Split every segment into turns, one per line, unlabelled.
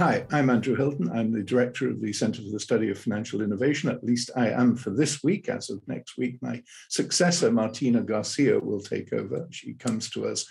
Hi, I'm Andrew Hilton. I'm the director of the Center for the Study of Financial Innovation. At least I am for this week. As of next week, my successor, Martina Garcia, will take over. She comes to us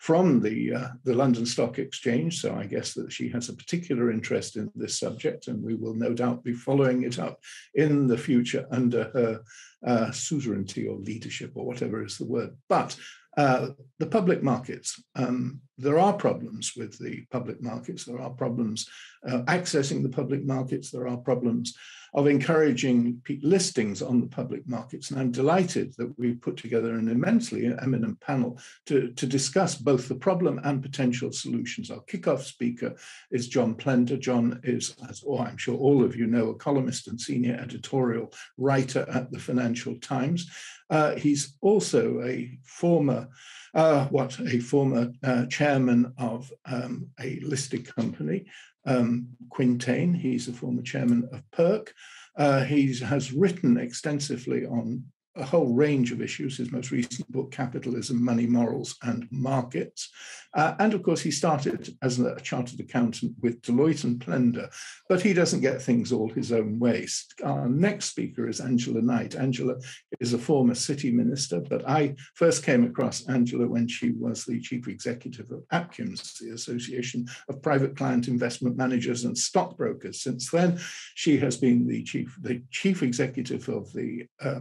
from the, uh, the London Stock Exchange, so I guess that she has a particular interest in this subject, and we will no doubt be following it up in the future under her uh, suzerainty or leadership or whatever is the word. But uh, the public markets. Um, there are problems with the public markets. There are problems uh, accessing the public markets. There are problems of encouraging listings on the public markets. And I'm delighted that we've put together an immensely eminent panel to, to discuss both the problem and potential solutions. Our kickoff speaker is John Plender. John is, as oh, I'm sure all of you know, a columnist and senior editorial writer at the Financial Times. Uh, he's also a former, uh, what, a former uh, chairman of um, a listed company, um, Quintain. He's a former chairman of PIRC. Uh, he has written extensively on a whole range of issues. His most recent book, Capitalism, Money, Morals, and Markets. Uh, and of course, he started as a chartered accountant with Deloitte and Plender, but he doesn't get things all his own way. Our next speaker is Angela Knight. Angela is a former city minister, but I first came across Angela when she was the chief executive of APCIMS, the Association of Private Client Investment Managers and Stockbrokers. Since then, she has been the chief, the chief executive of the uh,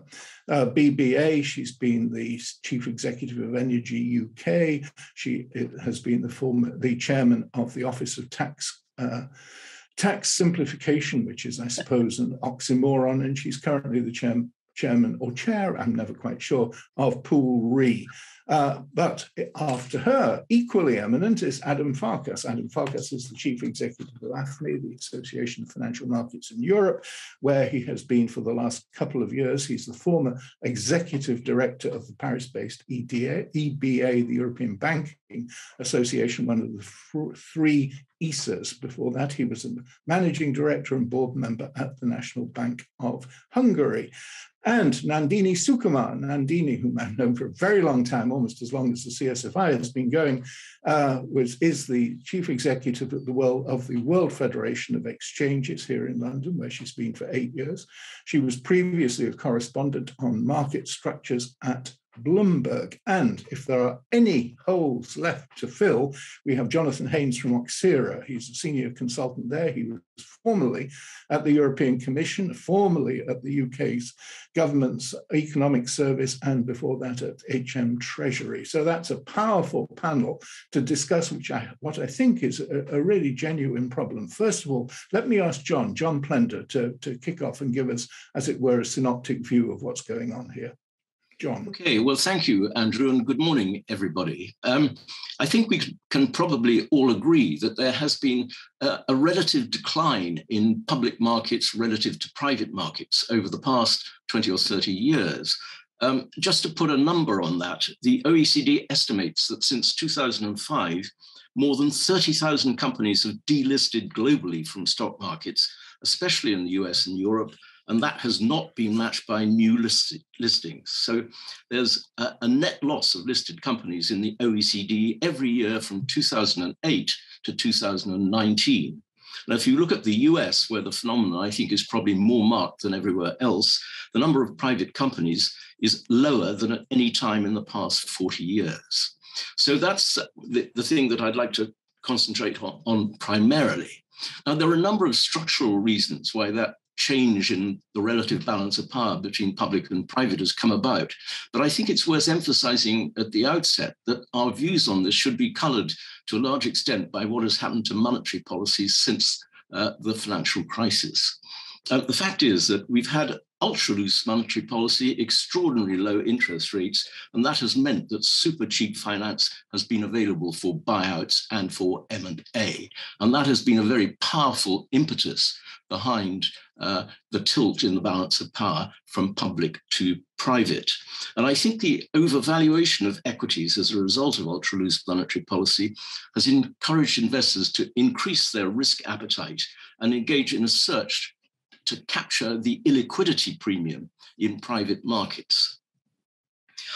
uh, BBA. She's been the chief executive of Energy UK. She has been the former the chairman of the Office of Tax. Uh, tax simplification, which is, I suppose, an oxymoron, and she's currently the chair, chairman or chair, I'm never quite sure, of Pool Re. Uh, but after her, equally eminent is Adam Farkas. Adam Farkas is the chief executive of AFME, the Association of Financial Markets in Europe, where he has been for the last couple of years. He's the former executive director of the Paris-based EDA, EBA, the European Banking Association, one of the three ESAs. Before that, he was a managing director and board member at the National Bank of Hungary and Nandini Sukumar, Nandini, whom I've known for a very long time, almost as long as the CSFI has been going, uh, was is the chief executive the world of the World Federation of Exchanges here in London, where she's been for eight years. She was previously a correspondent on market structures at Bloomberg. And if there are any holes left to fill, we have Jonathan Haynes from Oxera. He's a senior consultant there. He was formerly at the European Commission, formerly at the UK's government's economic service, and before that at HM Treasury. So that's a powerful panel to discuss which I, what I think is a, a really genuine problem. First of all, let me ask John, John Plender, to, to kick off and give us, as it were, a synoptic view of what's going on here. John.
Okay, well, thank you, Andrew, and good morning, everybody. Um, I think we can probably all agree that there has been a, a, relative decline in public markets relative to private markets over the past 20 or 30 years. Um, just to put a number on that, the OECD estimates that since 2005, more than 30,000 companies have delisted globally from stock markets, especially in the US and Europe, and that has not been matched by new list listings. So there's a, a, net loss of listed companies in the OECD every year from 2008 to 2019. Now, if you look at the US, where the phenomenon I think is probably more marked than everywhere else, the number of private companies is lower than at any time in the past 40 years. So that's the, the thing that I'd like to concentrate on, on primarily. Now, there are a number of structural reasons why that change in the relative balance of power between public and private has come about. But I think it's worth emphasizing at the outset that our views on this should be colored to a large extent by what has happened to monetary policies since uh, the financial crisis. Uh, the fact is that we've had ultra loose monetary policy, extraordinarily low interest rates, and that has meant that super cheap finance has been available for buyouts and for M&A. And that has been a very powerful impetus behind uh, the tilt in the balance of power from public to private. And I think the overvaluation of equities as a result of ultra loose monetary policy has encouraged investors to increase their risk appetite and engage in a search to capture the illiquidity premium in private markets.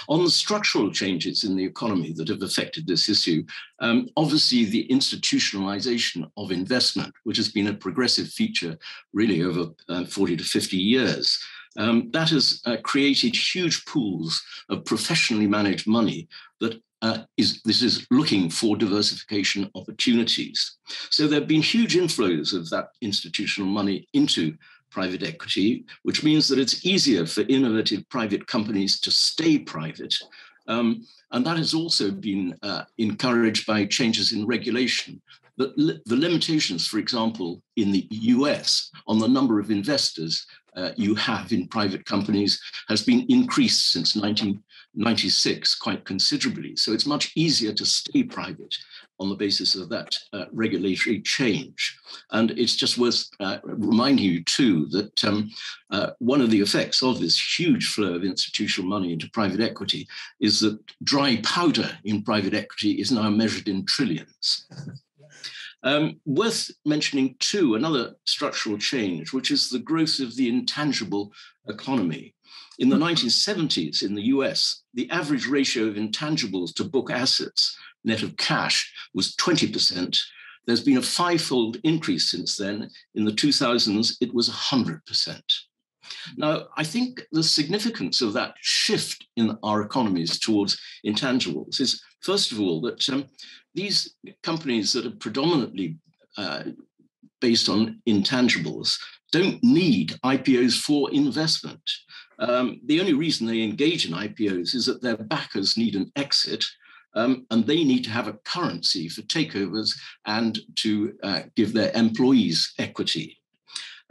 On the structural changes in the economy that have affected this issue, um, obviously the institutionalization of investment, which has been a progressive feature really over uh, 40 to 50 years, um, that has uh, created huge pools of professionally managed money that uh, is this is looking for diversification opportunities. So there have been huge inflows of that institutional money into private equity, which means that it's easier for innovative private companies to stay private. Um, and that has also been uh, encouraged by changes in regulation. The, the limitations, for example, in the US on the number of investors uh, you have in private companies has been increased since 1996 quite considerably. So it's much easier to stay private on the basis of that uh, regulatory change. And it's just worth uh, reminding you, too, that um, uh, one of the effects of this huge flow of institutional money into private equity is that dry powder in private equity is now measured in trillions. Um, worth mentioning, too, another structural change, which is the growth of the intangible economy. In the 1970s in the US, the average ratio of intangibles to book assets, net of cash, was 20%. There's been a fivefold increase since then. In the 2000s, it was 100%. Now, I think the significance of that shift in our economies towards intangibles is, first of all, that um, these companies that are predominantly uh, based on intangibles don't need IPOs for investment. Um, the only reason they engage in IPOs is that their backers need an exit um, and they need to have a currency for takeovers and to uh, give their employees equity.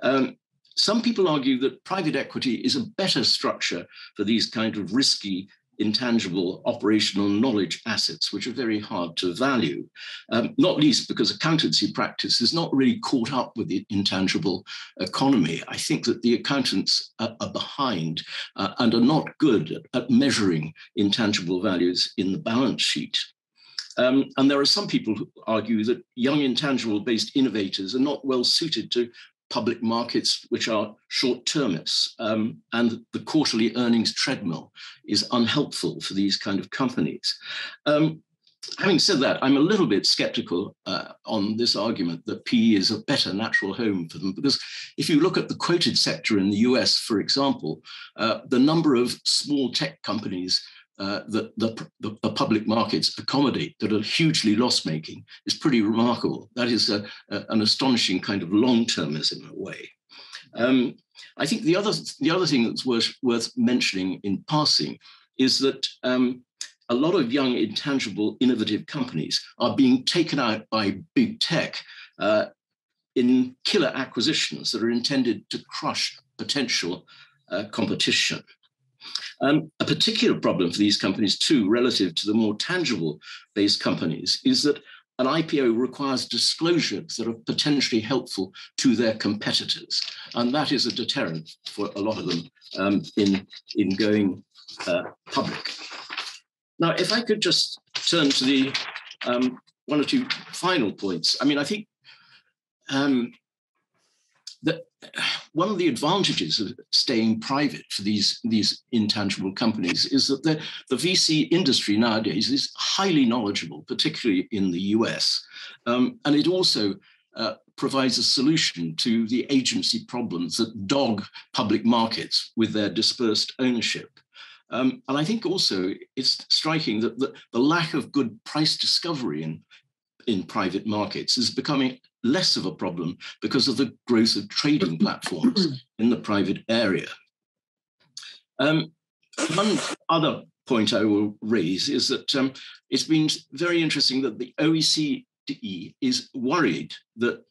Um, some people argue that private equity is a better structure for these kind of risky intangible operational knowledge assets, which are very hard to value, um, not least because accountancy practice is not really caught up with the intangible economy. I think that the accountants are, are behind uh, and are not good at, at measuring intangible values in the balance sheet. Um, and there are some people who argue that young intangible based innovators are not well suited to public markets which are short termists um, and the quarterly earnings treadmill is unhelpful for these kind of companies. Um, having said that, I'm a little bit skeptical uh, on this argument that PE is a better natural home for them because if you look at the quoted sector in the US, for example, uh, the number of small tech companies uh, that the, the, public markets accommodate that are hugely loss making is pretty remarkable. That is a, a, an astonishing kind of long termism in a way. Um, I think the other, the other thing that's worth, worth mentioning in passing is that um, a lot of young, intangible, innovative companies are being taken out by big tech uh, in killer acquisitions that are intended to crush potential uh, competition. Um, a particular problem for these companies, too, relative to the more tangible based companies, is that an IPO requires disclosures that are potentially helpful to their competitors. And that is a deterrent for a lot of them um, in, in going uh, public. Now, if I could just turn to the um, one or two final points. I mean, I think um, that one of the advantages of staying private for these, these intangible companies is that the, the VC industry nowadays is highly knowledgeable, particularly in the US. Um, and it also uh, provides a solution to the agency problems that dog public markets with their dispersed ownership. Um, and I think also it's striking that the, the lack of good price discovery in, in private markets is becoming less of a problem because of the growth of trading platforms in the private area. Um, one other point I will raise is that um, it's been very interesting that the OECD is worried that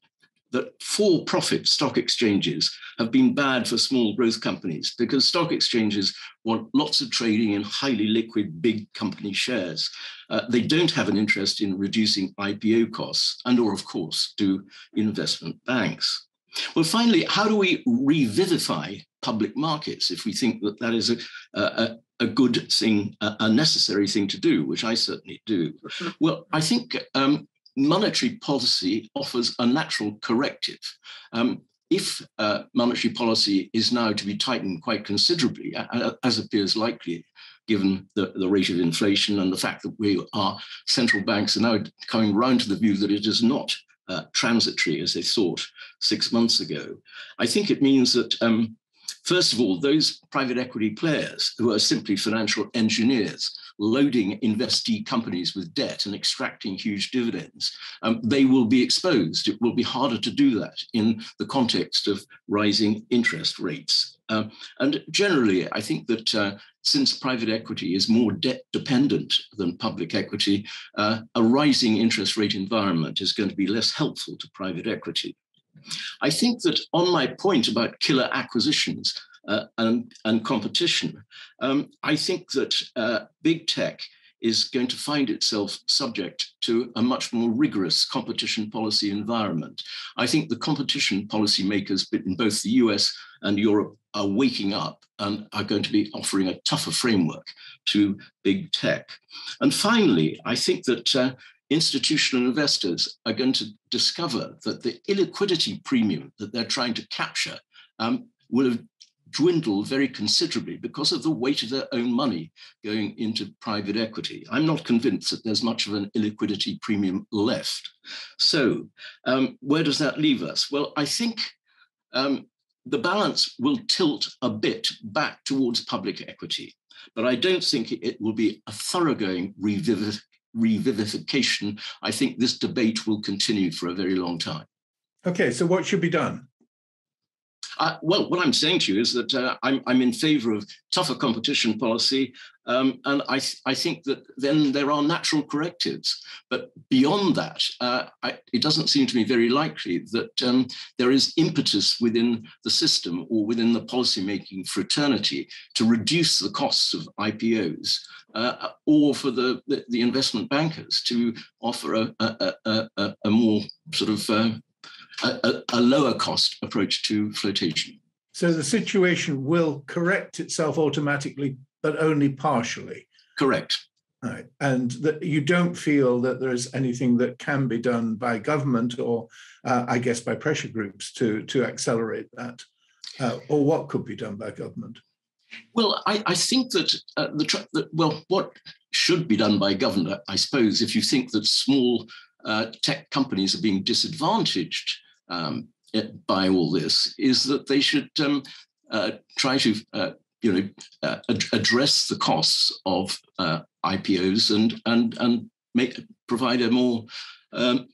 that for profit stock exchanges have been bad for small growth companies because stock exchanges want lots of trading in highly liquid big company shares. Uh, they don't have an interest in reducing IPO costs and or of course do investment banks. Well, finally, how do we revivify public markets if we think that that is a, a, a good thing, a, a necessary thing to do, which I certainly do? Well, I think um, monetary policy offers a natural corrective. Um, if uh, monetary policy is now to be tightened quite considerably, as appears likely given the, the rate of inflation and the fact that we are central banks are now coming round to the view that it is not uh, transitory as they thought six months ago. I think it means that, um, first of all, those private equity players who are simply financial engineers loading investee companies with debt and extracting huge dividends, um, they will be exposed. It will be harder to do that in the context of rising interest rates. Um, and generally, I think that uh, since private equity is more debt dependent than public equity, uh, a rising interest rate environment is going to be less helpful to private equity. I think that on my point about killer acquisitions, uh, and, and competition. Um, I think that uh, big tech is going to find itself subject to a much more rigorous competition policy environment. I think the competition policymakers in both the US and Europe are waking up and are going to be offering a tougher framework to big tech. And finally, I think that uh, institutional investors are going to discover that the illiquidity premium that they're trying to capture um, will have dwindle very considerably because of the weight of their own money going into private equity. I'm not convinced that there's much of an illiquidity premium left. So, um, where does that leave us? Well, I think um, the balance will tilt a bit back towards public equity, but I don't think it will be a thoroughgoing revivif revivification. I think this debate will continue for a very long time.
Okay, so what should be done?
Uh, well, what I'm saying to you is that uh, I'm, I'm in favor of tougher competition policy. Um, and I, th- I think that then there are natural correctives. But beyond that, uh, I, it doesn't seem to me very likely that um, there is impetus within the system or within the policymaking fraternity to reduce the costs of IPOs uh, or for the, the, the, investment bankers to offer a, a, a, a more sort of uh, a, a lower cost approach to flotation.
So the situation will correct itself automatically, but only partially.
Correct.
Right. And that you don't feel that there is anything that can be done by government or, uh, I guess, by pressure groups to to accelerate that, uh, or what could be done by government.
Well, I, I think that uh, the, the well, what should be done by government, I suppose, if you think that small uh, tech companies are being disadvantaged um, by all this is that they should um, uh, try to uh, you know uh, ad- address the costs of uh, IPOs and and and make provide a more um,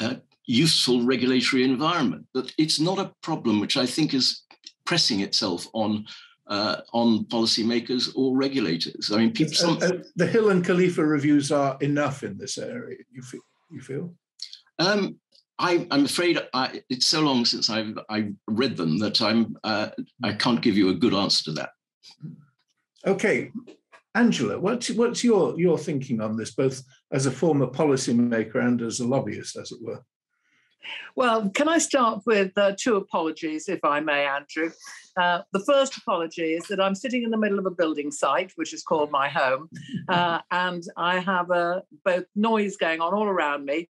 uh, useful regulatory environment. But it's not a problem which I think is pressing itself on uh, on policymakers or regulators. I mean, people. Some...
The Hill and Kalifa reviews are enough in this area. You feel? You feel?
Um, I, am afraid I, it's so long since I've I read them that I'm uh, I can't give you a good answer to that.
Okay, Angela, what's what's your your thinking on this, both as a former policymaker and as a lobbyist, as it were?
Well, can I start with uh, two apologies, if I may, Andrew? Uh, the first apology is that I'm sitting in the middle of a building site, which is called my home, uh, and I have uh, both noise going on all around me,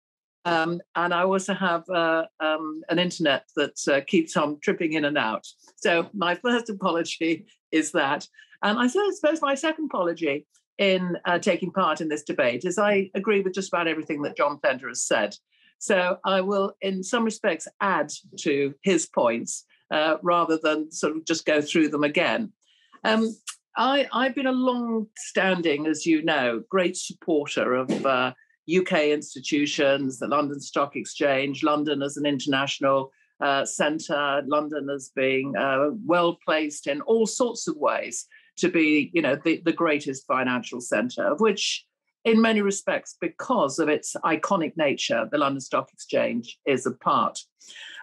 um, and I also have uh, um, an internet that uh, keeps on tripping in and out. So my first apology is that. And I suppose my second apology in uh, taking part in this debate is I agree with just about everything that John Plender has said. So I will, in some respects, add to his points uh, rather than sort of just go through them again. Um, I, have been a long standing, as you know, great supporter of uh, UK institutions, the London Stock Exchange, London as an international uh, centre, London as being uh, well placed in all sorts of ways to be, you know, the, the greatest financial centre, of which, in many respects, because of its iconic nature, the London Stock Exchange is a part.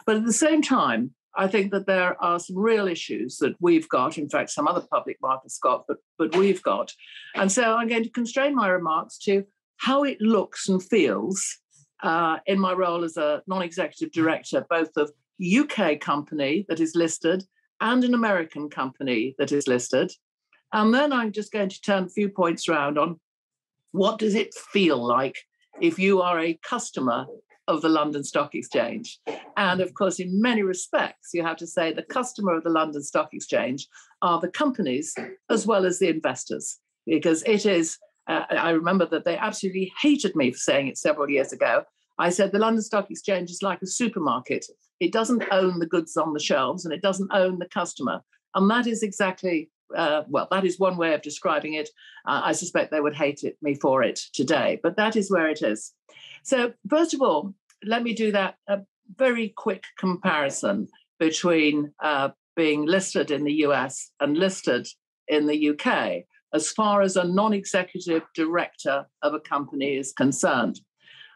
But at the same time, I think that there are some real issues that we've got. In fact, some other public markets got, but but we've got. And so I'm going to constrain my remarks to how it looks and feels uh, in my role as a non-executive director, both of UK company that is listed and an American company that is listed. And then I'm just going to turn a few points around on what does it feel like if you are a customer of the London Stock Exchange. And of course, in many respects, you have to say the customer of the London Stock Exchange are the companies as well as the investors because it is. Uh, I remember that they absolutely hated me for saying it several years ago. I said the London Stock Exchange is like a supermarket. It doesn't own the goods on the shelves and it doesn't own the customer. And that is exactly, uh, well, that is one way of describing it. Uh, I suspect they would hate it, me for it today, but that is where it is. So, first of all, let me do that a very quick comparison between uh, being listed in the US and listed in the UK as far as a non executive director of a company is concerned.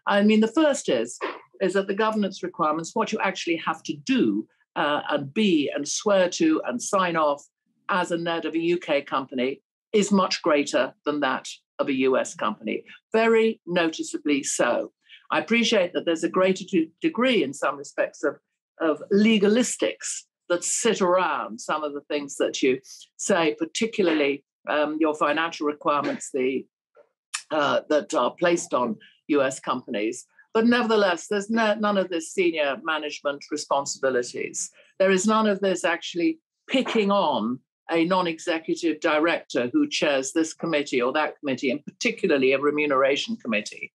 I mean, the first is is that the governance requirements, what you actually have to do uh, and be and swear to and sign off as a NED of a UK company, is much greater than that of a US company. Very noticeably so. I appreciate that there's a greater degree in some respects of, of legalistics that sit around some of the things that you say, particularly um, your financial requirements, the uh, that are placed on US companies. But nevertheless, there's no, none of this senior management responsibilities. There is none of this actually picking on a non executive director who chairs this committee or that committee, and particularly a remuneration committee.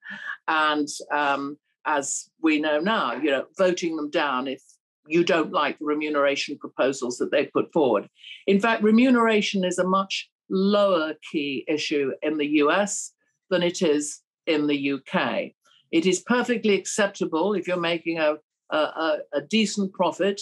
And um, as we know now, you know, voting them down if you don't like the remuneration proposals that they put forward. In fact, remuneration is a much lower key issue in the US than it is in the UK. It is perfectly acceptable if you're making a, a, a decent profit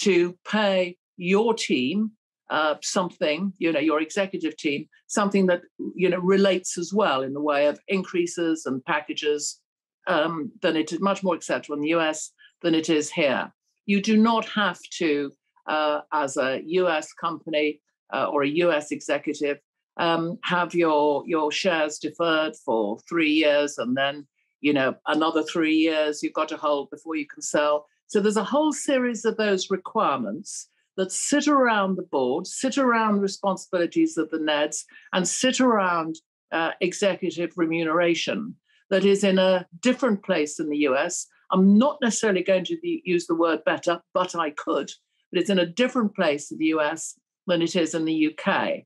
to pay your team uh, something, you know, your executive team, something that, you know, relates as well in the way of increases and packages um, than it is much more acceptable in the US than it is here. You do not have to, uh, as a US company uh, or a US executive, um, have your your shares deferred for three years and then you know another three years you've got to hold before you can sell. So there's a whole series of those requirements that sit around the board sit around responsibilities of the neds and sit around uh, executive remuneration that is in a different place in the us i'm not necessarily going to use the word better but i could. But it's in a different place in the us than it is in the uk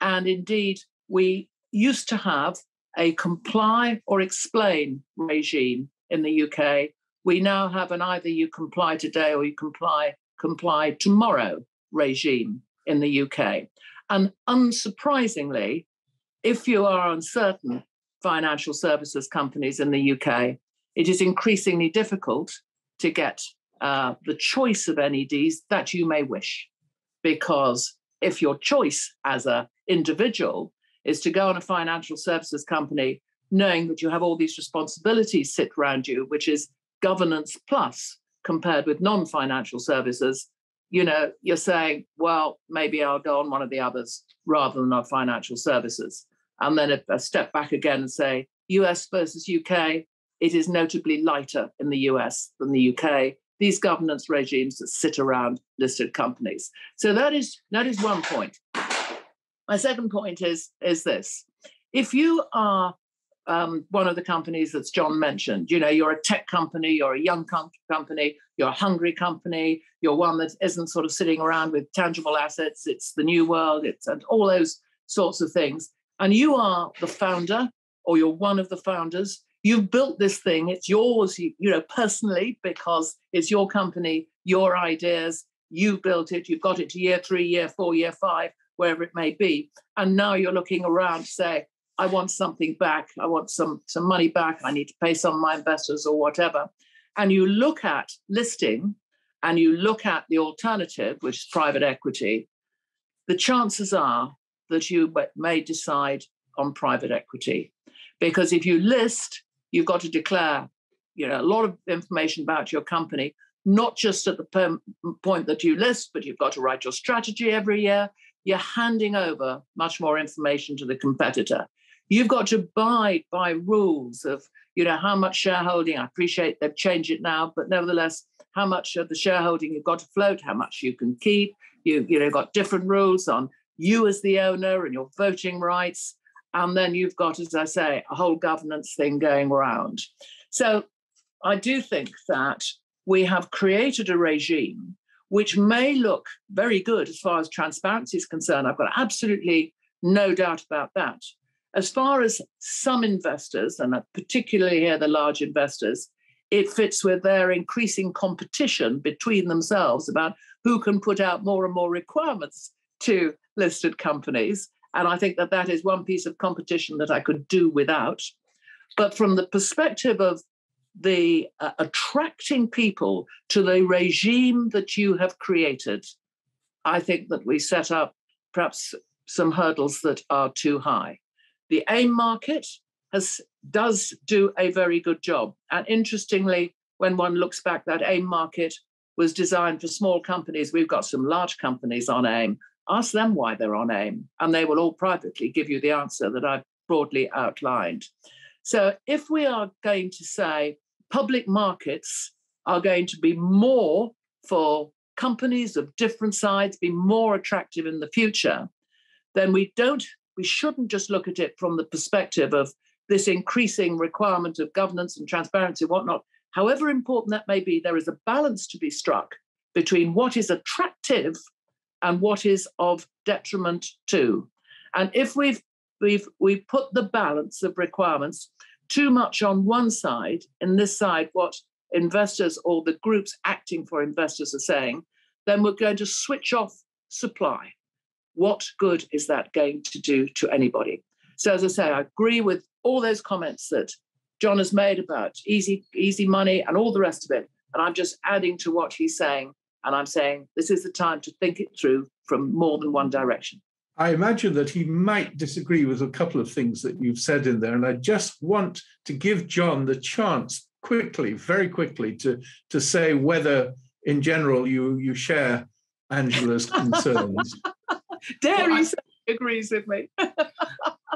and indeed, we used to have a comply or explain regime in the UK. We now have an either you comply today or you comply comply tomorrow regime in the UK. And unsurprisingly, if you are uncertain financial services companies in the UK, it is increasingly difficult to get uh, the choice of NEDs that you may wish, because if your choice as a individual is to go on a financial services company knowing that you have all these responsibilities sit around you which is governance plus compared with non-financial services you know you're saying well maybe i'll go on one of the others rather than our financial services. And then a, a step back again and say us versus uk it is notably lighter in the us than the uk these governance regimes that sit around listed companies. So that is that is one point. My second point is is this: if you are um, one of the companies that's John mentioned, you know, you're a tech company, you're a young com- company, you're a hungry company, you're one that isn't sort of sitting around with tangible assets. It's the new world. It's and all those sorts of things. And you are the founder, or you're one of the founders you've built this thing it's yours you, you know personally because it's your company your ideas you've built it you've got it to year three year four year five wherever it may be. And now you're looking around to say i want something back i want some some money back i need to pay some of my investors or whatever. And you look at listing and you look at the alternative which is private equity the chances are that you may decide on private equity. Because if you list you've got to declare you know a lot of information about your company not just at the point that you list but you've got to write your strategy every year. You're handing over much more information to the competitor. You've got to abide by rules of you know how much shareholding i appreciate they've changed it now but nevertheless how much of the shareholding you've got to float how much you can keep. You you know got different rules on you as the owner and your voting rights and then you've got, as I say, a whole governance thing going around. So I do think that we have created a regime which may look very good as far as transparency is concerned. I've got absolutely no doubt about that. As far as some investors, and particularly here the large investors, it fits with their increasing competition between themselves about who can put out more and more requirements to listed companies. And I think that that is one piece of competition that I could do without. But from the perspective of the uh, attracting people to the regime that you have created, I think that we set up perhaps some hurdles that are too high. The AIM market has does do a very good job. And interestingly, when one looks back, that AIM market was designed for small companies. We've got some large companies on AIM. Ask them why they're on AIM, and they will all privately give you the answer that I've broadly outlined. So, if we are going to say public markets are going to be more for companies of different sides, be more attractive in the future, then we don't, we shouldn't just look at it from the perspective of this increasing requirement of governance and transparency and whatnot. However important that may be, there is a balance to be struck between what is attractive and what is of detriment to. And if we've we've we've put the balance of requirements too much on one side, in this side, what investors or the groups acting for investors are saying, then we're going to switch off supply. What good is that going to do to anybody? So, as I say, I agree with all those comments that John has made about easy, easy money and all the rest of it. And I'm just adding to what he's saying. And I'm saying this is the time to think it through from more than one direction.
I imagine that he might disagree with a couple of things that you've said in there. And I just want to give John the chance quickly, very quickly, to, to say whether, in general, you, you share Angela's concerns.
Dare well, he agrees with me.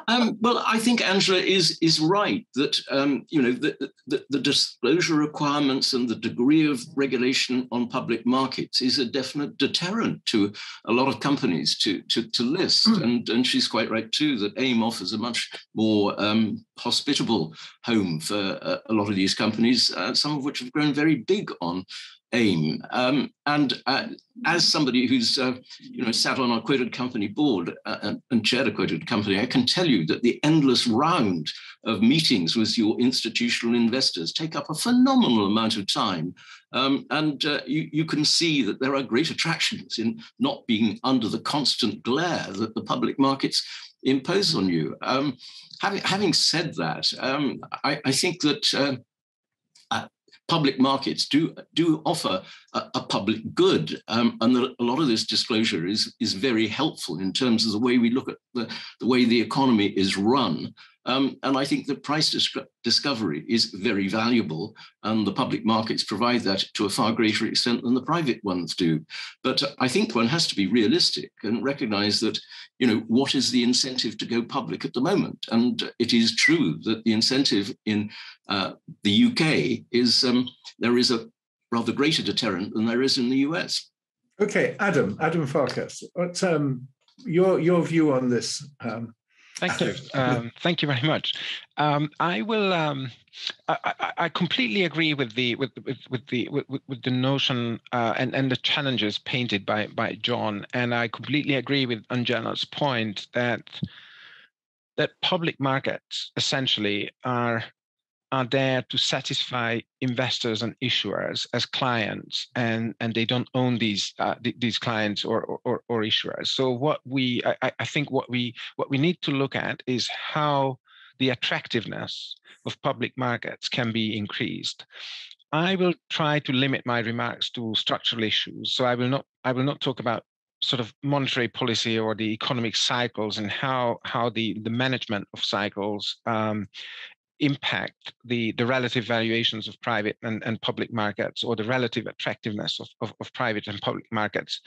Um, well, I think Angela is is right that um, you know the, the, the, disclosure requirements and the degree of regulation on public markets is a definite deterrent to a lot of companies to to, to list. Mm. And and she's quite right too that AIM offers a much more um, hospitable home for a, a lot of these companies, uh, some of which have grown very big on aim. Um, and uh, as somebody who's uh, you know sat on a quoted company board uh, and, and, chaired a quoted company, I can tell you that the endless round of meetings with your institutional investors take up a phenomenal amount of time. Um, and uh, you, you can see that there are great attractions in not being under the constant glare that the public markets impose on you. Um, having, having said that, um, I, I, think that uh, public markets do do offer a, a public good, um, and a lot of this disclosure is is very helpful in terms of the way we look at the, the way the economy is run. Um, and I think that price dis- discovery is very valuable, and the public markets provide that to a far greater extent than the private ones do. But I think one has to be realistic and recognize that, you know, what is the incentive to go public at the moment? And it is true that the incentive in uh, the UK is um, there is a rather greater deterrent than there is in the US.
Okay, Adam, Adam Farkas, what's um, your your view on this? Um,
Thank you. Um, thank you very much. Um, I will. Um, I, I, I, completely agree with the with with, with the with, with the notion uh, and and the challenges painted by by John, and I completely agree with Angela's point that that public markets essentially are are there to satisfy investors and issuers as clients, and and they don't own these uh, these clients or, or or issuers. So what we I, I think what we what we need to look at is how the attractiveness of public markets can be increased. I will try to limit my remarks to structural issues. So I will not I will not talk about sort of monetary policy or the economic cycles and how how the the management of cycles um, impact the, the relative valuations of private and, and public markets or the relative attractiveness of, of, of private and public markets.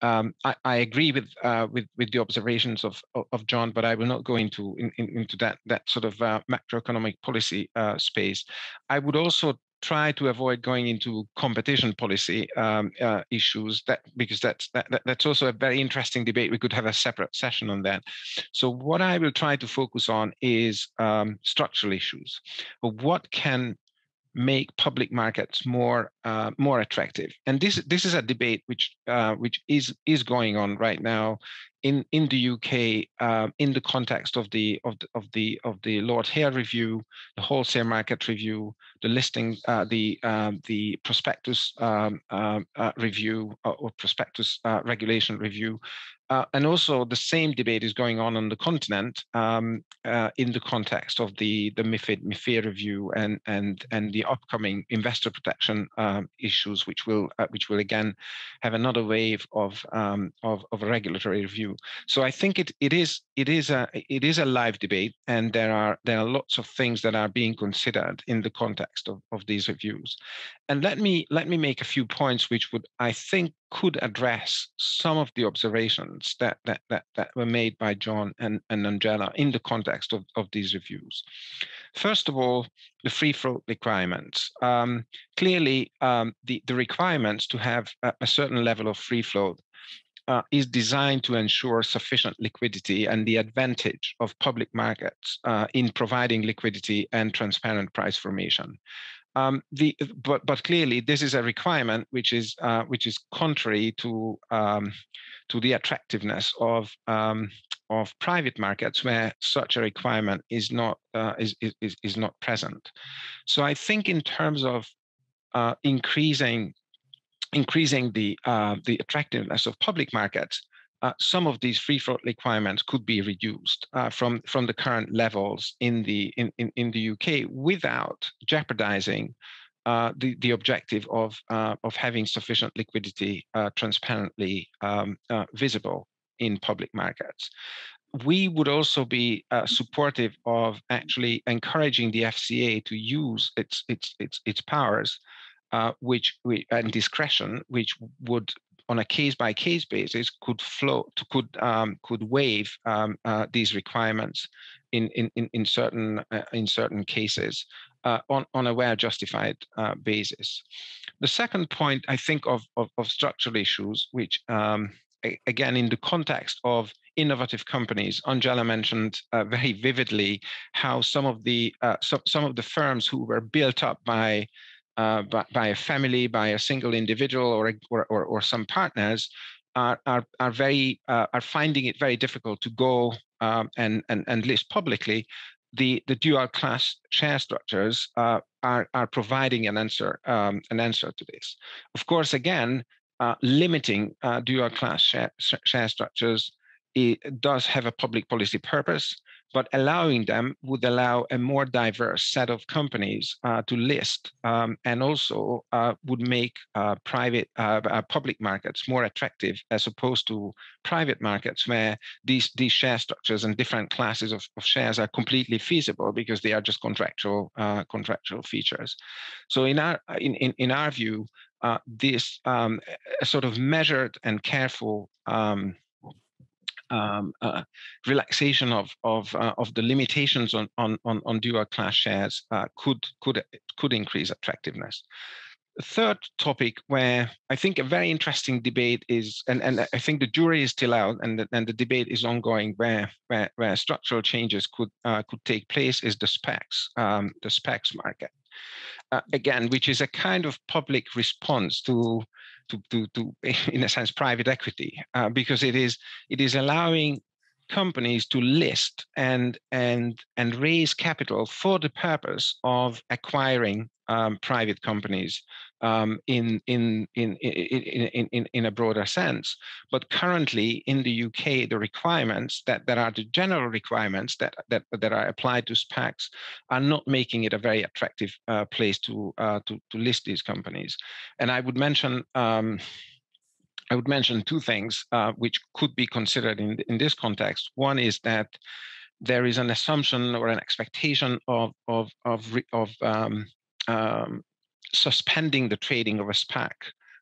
Um, I, I, agree with, uh, with with the observations of, of John, but I will not go into in, in, into that that sort of uh, macroeconomic policy uh, space. I would also try to avoid going into competition policy um, uh, issues that because that's that, that, that's also a very interesting debate. We could have a separate session on that. So what i will try to focus on is um, structural issues. What can make public markets more uh, more attractive. And this this is a debate which uh, which is is going on right now in in the UK uh, in the context of the of the of the of the Lord Hare review, the wholesale market review, the listing, uh, the um, the prospectus um, um uh, review uh, or prospectus regulation review, uh, and also the same debate is going on on the continent um, uh, in the context of the the MIFID MIFIR review and and and the upcoming investor protection um, issues, which will uh, which will again have another wave of um, of of regulatory review. So I think it it is it is a it is a live debate, and there are there are lots of things that are being considered in the context of, of these reviews. And let me let me make a few points which would I think could address some of the observations that that that, that were made by John and, and Angela in the context of, of these reviews. First of all, the free float requirements. Um, clearly, um, the, the requirements to have a, a certain level of free float uh, is designed to ensure sufficient liquidity and the advantage of public markets uh, in providing liquidity and transparent price formation. Um, the, but, but clearly, this is a requirement which is uh, which is contrary to um, to the attractiveness of um, of private markets where such a requirement is not uh, is, is is not present. So I think in terms of uh, increasing increasing the uh, the attractiveness of public markets, uh, some of these free float requirements could be reduced uh, from from the current levels in the in, in, in the UK without jeopardizing uh, the the objective of uh, of having sufficient liquidity uh, transparently um, uh, visible in public markets. We would also be supportive of actually encouraging the FCA to use its its its its powers uh, which we, and discretion, which would on a case by case basis could flow could um, could waive um, uh, these requirements in in in, certain uh, in certain cases uh, on on a well justified uh, basis. The second point I think of of, of structural issues, which um, again in the context of innovative companies. Angela mentioned uh, very vividly how some of the uh, some, some of the firms who were built up by uh, by, by, a family, by a single individual, or or, or, or some partners, are are, are very uh, are finding it very difficult to go um, and, and and list publicly. The the dual class share structures uh, are are providing an answer um, an answer to this. Of course, again, uh, limiting uh, dual class share, share structures it does have a public policy purpose but allowing them would allow a more diverse set of companies uh, to list um, and also uh, would make uh, private uh, uh, public markets more attractive as opposed to private markets where these these share structures and different classes of, of shares are completely feasible because they are just contractual uh, contractual features. So in our in, in, in our view this um, sort of measured and careful um, um, uh, relaxation of of uh, of the limitations on on on, on dual class shares uh, could could could increase attractiveness. Third topic where I think a very interesting debate is, and, and I think the jury is still out, and the, and the debate is ongoing, where where, where structural changes could uh, could take place, is the SPACs um, the SPACs market. Uh, again, which is a kind of public response to to, to, to in a sense, private equity, uh, because it is it is allowing companies to list and and and raise capital for the purpose of acquiring um, private companies um, in, in, in, in, in, in, a broader sense. But currently in the UK, the requirements that, that are the general requirements that, that, that are applied to SPACs are not making it a very attractive uh, place to, uh, to, to list these companies. And I would mention um, I would mention two things uh, which could be considered in, in this context. One is that there is an assumption or an expectation of of of, of um, um, suspending the trading of a SPAC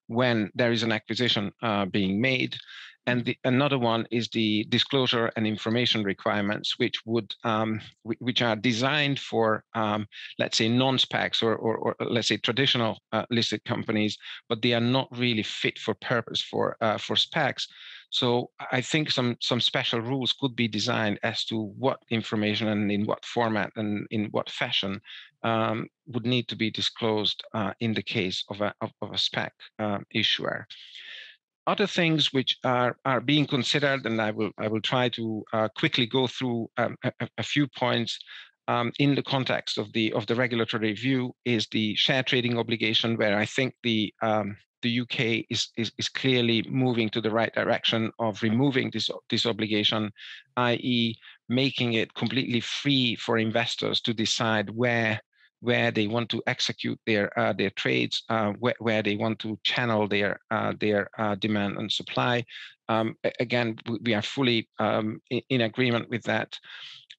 when there is an acquisition uh, being made. And the, another one is the disclosure and information requirements, which would um, which are designed for, um, let's say, non-SPACs or, or, or, let's say traditional uh, listed companies, but they are not really fit for purpose for uh, for SPACs. So I think some some special rules could be designed as to what information and in what format and in what fashion um, would need to be disclosed uh, in the case of a of, of a SPAC uh, issuer. Other things which are are being considered, and I will I will try to uh, quickly go through um, a, a, few points. Um, in the context of the of the regulatory review is the share trading obligation, where I think the um, the UK is, is, is clearly moving to the right direction of removing this, this obligation, i.e., making it completely free for investors to decide where where they want to execute their uh, their trades, uh, where, where they want to channel their uh, their uh, demand and supply. Um, again, we are fully um, in, agreement with that.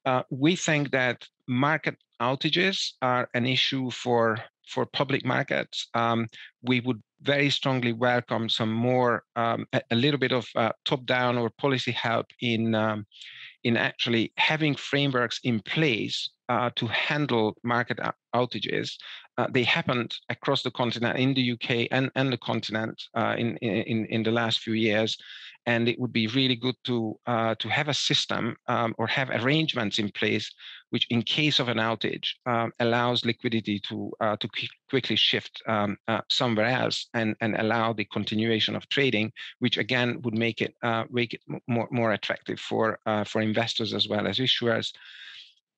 Uh, we think that market outages are an issue for for public markets. Um, we would very strongly welcome some more, um, a, a, little bit of uh, top-down or policy help in um, in actually having frameworks in place uh, to handle market outages. Uh, they happened across the continent, in the UK and, and the continent uh, in, in, in the last few years and it would be really good to uh, to have a system um, or have arrangements in place which in case of an outage um, allows liquidity to uh, to quickly shift um, uh, somewhere else and and allow the continuation of trading which again would make it make it more more attractive for for investors as well as issuers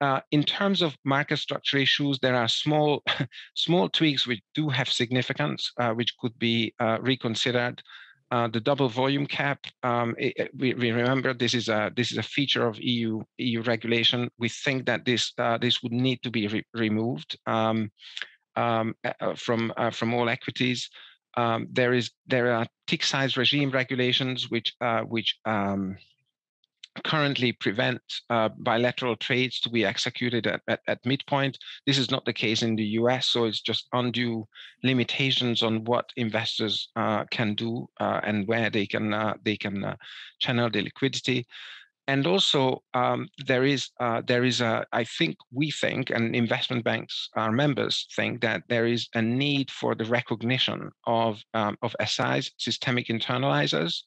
uh, in terms of market structure issues, there are small, small tweaks which do have significance, uh, which could be uh, reconsidered. Uh, the double volume cap. Um, it, we, we, remember this is a this is a feature of EU EU regulation. We think that this uh, this would need to be re removed um, um, uh, from from all equities. Um, there is there are tick size regime regulations which which um, currently prevent uh, bilateral trades to be executed at, at, at, midpoint. This is not the case in the US, so it's just undue limitations on what investors uh, can do uh, and where they can uh, they can uh, channel the liquidity. And also, um, there is uh, there is a I think we think, and investment banks, our members think that there is a need for the recognition of um, of SIs, systemic internalizers,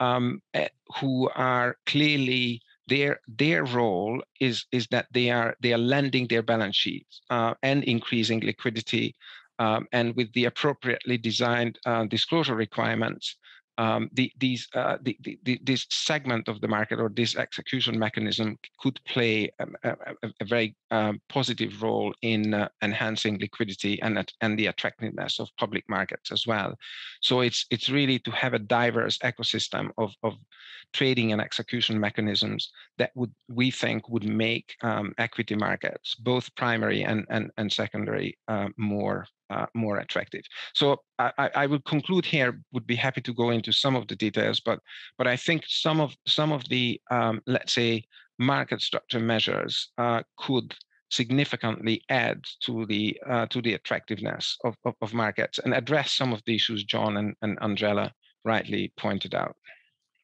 um, eh, who are clearly their their role is is that they are they are lending their balance sheets uh, and increasing liquidity um, and with the appropriately designed uh, disclosure requirements um, the, these, uh, the, the, this segment of the market or this execution mechanism could play a, a, a very um, positive role in uh, enhancing liquidity and, and the attractiveness of public markets as well. So it's it's really to have a diverse ecosystem of, of trading and execution mechanisms that would we think would make um, equity markets, both primary and, and, and secondary, uh, more uh, more attractive. So I, I would conclude here. Would be happy to go into some of the details, but but I think some of some of the um, let's say market structure measures uh, could significantly add to the uh, to the attractiveness of, of, of, markets and address some of the issues John and, and Angela rightly pointed out.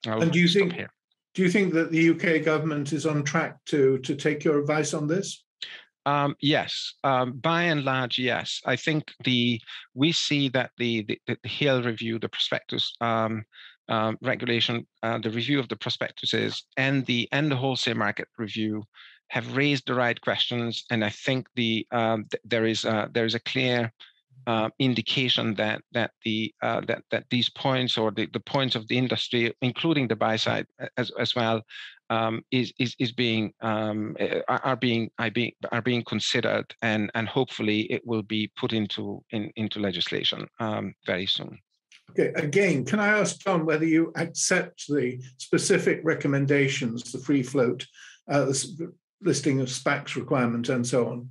I'll and do you think here. do you think that the UK government is on track to to take your advice on this?
Um, yes, um, by and large, yes. I think the we see that the the, the Hill review, the prospectus um, um, regulation, uh, the review of the prospectuses, and the and the wholesale market review have raised the right questions, and I think the um, th- there is a, there is a clear uh, indication that that the uh, that that these points or the, the points of the industry, including the buy side as as well, um, is is is being um, eh, are being are being are being considered, and and hopefully it will be put into in, into legislation um, very soon.
Okay. Again, can I ask John whether you accept the specific recommendations, the free float, uh, the listing of SPACs requirement, and so on?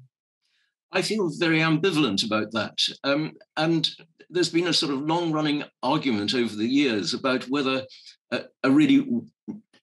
I feel very ambivalent about that. Um, and there's been a sort of long running argument over the years about whether a, a really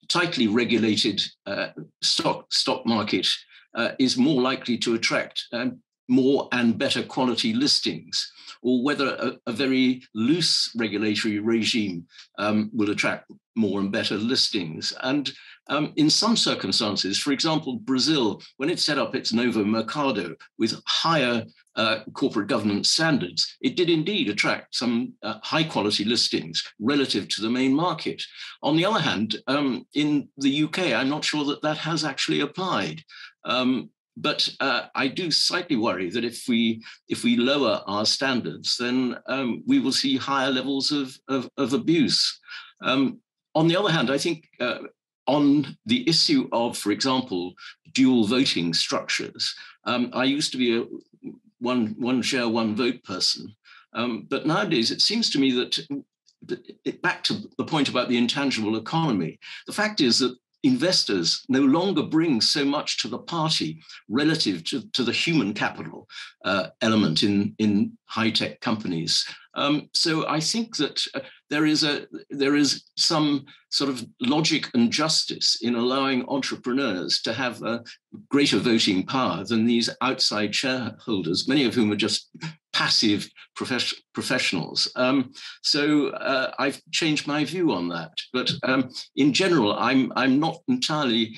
tightly regulated uh, stock, stock market uh, is more likely to attract um, more and better quality listings, or whether a, a very loose regulatory regime um, will attract more and better listings. And um, in some circumstances, for example, Brazil, when it set up its Novo Mercado with higher uh, corporate governance standards, it did indeed attract some uh, high quality listings relative to the main market. On the other hand, um, in the UK, I'm not sure that that has actually applied. Um, but uh, I do slightly worry that if we if we lower our standards, then um, we will see higher levels of of, of abuse. Um, on the other hand, I think uh, on the issue of, for example, dual voting structures, um, I used to be a one one share one vote person, um, but nowadays it seems to me that back to the point about the intangible economy. The fact is that investors no longer bring so much to the party relative to, to the human capital uh, element in, in high-tech companies. Um, so I think that uh, there is a there is some sort of logic and justice in allowing entrepreneurs to have a greater voting power than these outside shareholders, many of whom are just passive profes- professionals. Um, so uh, I've changed my view on that. But um, in general, I'm I'm not entirely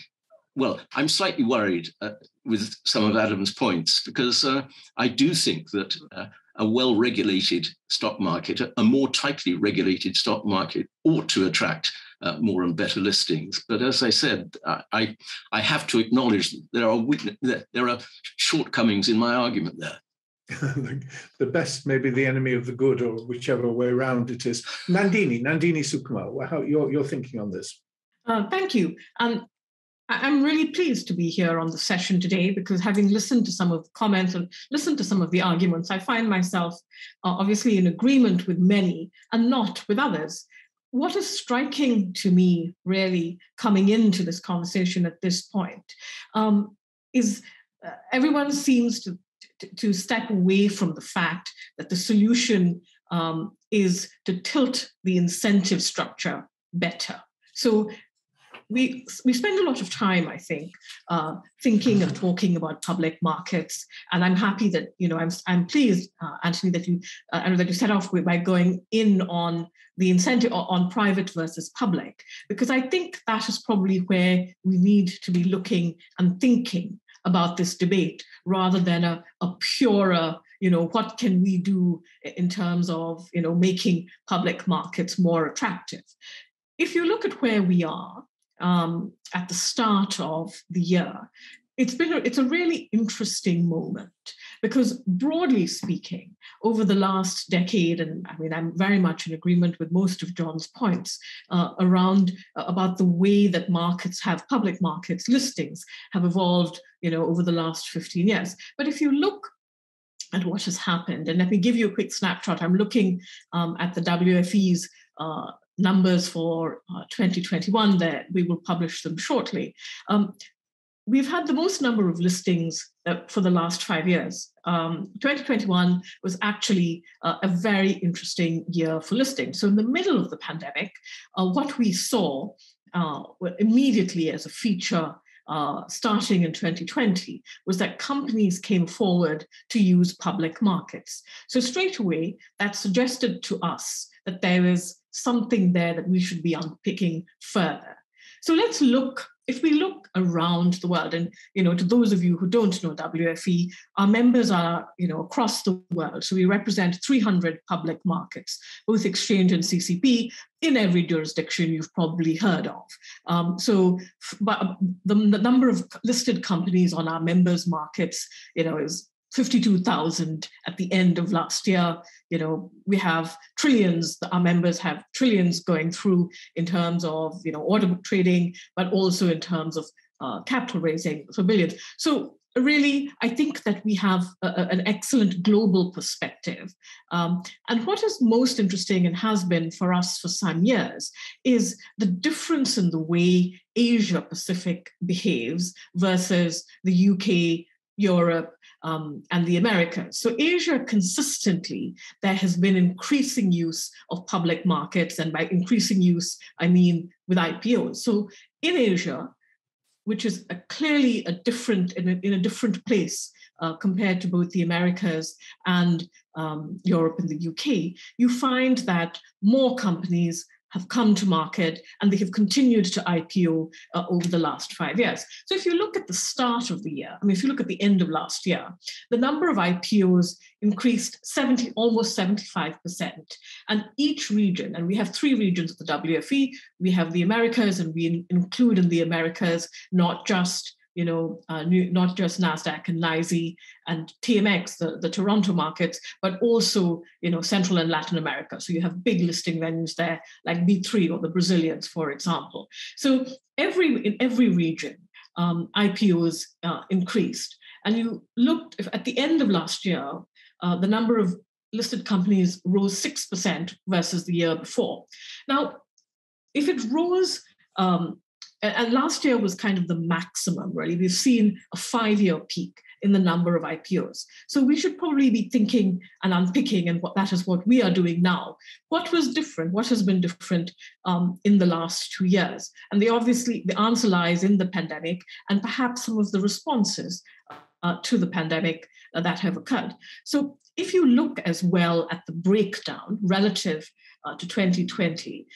well. I'm slightly worried uh, with some of Adam's points because uh, I do think that uh, a well regulated stock market, a more tightly regulated stock market, ought to attract uh, more and better listings. But as I said, I, I have to acknowledge there are there are shortcomings in my argument there.
the best may be the enemy of the good, or whichever way around it is. Nandini, Nandini Sukumar, how you're, you're thinking on this?
Uh, thank you. Um, I'm really pleased to be here on the session today because having listened to some of the comments and listened to some of the arguments, I find myself uh, obviously in agreement with many and not with others. What is striking to me, really, coming into this conversation at this point, um, is uh, everyone seems to, to, to, step away from the fact that the solution um, is to tilt the incentive structure better. So we we spend a lot of time, I think, uh, thinking and talking about public markets. And I'm happy that you know I'm I'm pleased, uh, Anthony, that you uh, that you set off with by going in on the incentive on private versus public, because I think that is probably where we need to be looking and thinking about this debate rather than a, a purer you know what can we do in terms of you know making public markets more attractive if you look at where we are um, at the start of the year, it's been a, it's a really interesting moment because broadly speaking over the last decade and i mean i'm very much in agreement with most of john's points uh, around uh, about the way that markets have public markets listings have evolved you know over the last 15 years. But if you look at what has happened and let me give you a quick snapshot. I'm looking um, at the wfe's uh, numbers for uh, 2021 that we will publish them shortly. Um, we've had the most number of listings uh, for the last five years. Um, 2021 was actually uh, a very interesting year for listings. So, in the middle of the pandemic, uh, what we saw uh, immediately as a feature uh, starting in 2020 was that companies came forward to use public markets. So, straight away, that suggested to us that there is something there that we should be unpicking further. So let's look, if we look around the world, and you know, to those of you who don't know WFE, our members are, you know, across the world. So we represent 300 public markets, both exchange and CCP, in every jurisdiction you've probably heard of. Um, so but the, the number of listed companies on our members markets, you know, is 52,000 at the end of last year. You know, we have trillions, our members have trillions going through in terms of, you know, order book trading, but also in terms of uh, capital raising for billions. So really, I think that we have a, an excellent global perspective. Um, and what is most interesting and has been for us for some years is the difference in the way Asia Pacific behaves versus the UK, Europe, um, and the Americas. So, Asia consistently, there has been increasing use of public markets. And by increasing use, I mean with IPOs. So, in Asia, which is a clearly a different, in a, in a different place uh, compared to both the Americas and um, Europe and the UK, you find that more companies have come to market and they have continued to IPO uh, over the last five years. So if you look at the start of the year, I mean, if you look at the end of last year, the number of IPOs increased 70, almost 75%. And each region, and we have three regions of the WFE, we have the Americas, and we include in the Americas not just you know, uh, new, not just NASDAQ and NYSE and TMX, the, the Toronto markets, but also, you know, Central and Latin America. So you have big listing venues there, like B3 or the Brazilians, for example. So every in every region, um, IPOs uh, increased. And you looked at the end of last year, uh, the number of listed companies rose 6% versus the year before. Now, if it rose um, and last year was kind of the maximum, really. We've seen a five year peak in the number of IPOs. So we should probably be thinking and unpicking, and what, that is what we are doing now. What was different? What has been different um, in the last two years? And the obviously the answer lies in the pandemic and perhaps some of the responses uh, to the pandemic uh, that have occurred. So if you look as well at the breakdown relative uh, to 2020,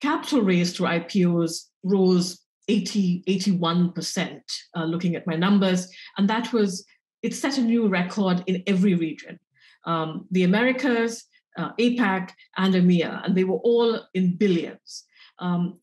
capital raised through IPOs rose 80, 81%, uh, looking at my numbers. And that was, it set a new record in every region. Um, the Americas, uh, APAC, and EMEA, and they were all in billions. Um,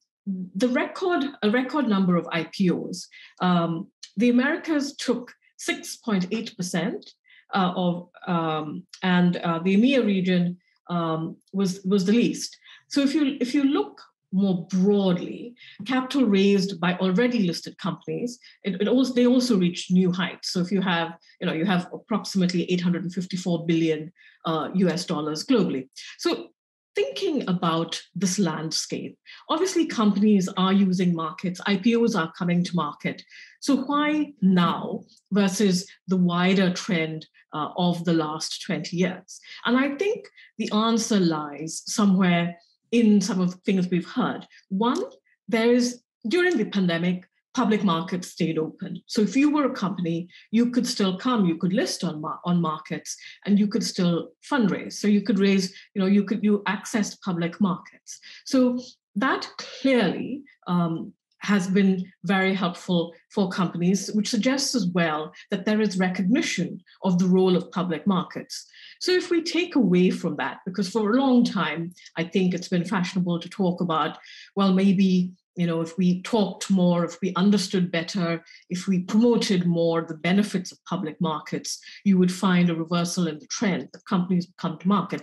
the record, a record number of IPOs, um, the Americas took 6.8% uh, of, um, and uh, the EMEA region um, was, was the least. So if you, if you look more broadly, capital raised by already listed companies, it, it, also they also reach new heights. So if you have, you know, you have approximately 854 billion uh, US dollars globally. So thinking about this landscape, obviously companies are using markets, IPOs are coming to market. So why now versus the wider trend uh, of the last 20 years? And I think the answer lies somewhere in some of the things we've heard. One, there is during the pandemic, public markets stayed open. So if you were a company, you could still come, you could list on on markets, and you could still fundraise. So you could raise, you know, you could you accessed public markets. So that clearly um, has been very helpful for companies, which suggests as well that there is recognition of the role of public markets. So if we take away from that, because for a long time, I think it's been fashionable to talk about, well, maybe you know, if we talked more, if we understood better, if we promoted more the benefits of public markets, you would find a reversal in the trend that companies come to market.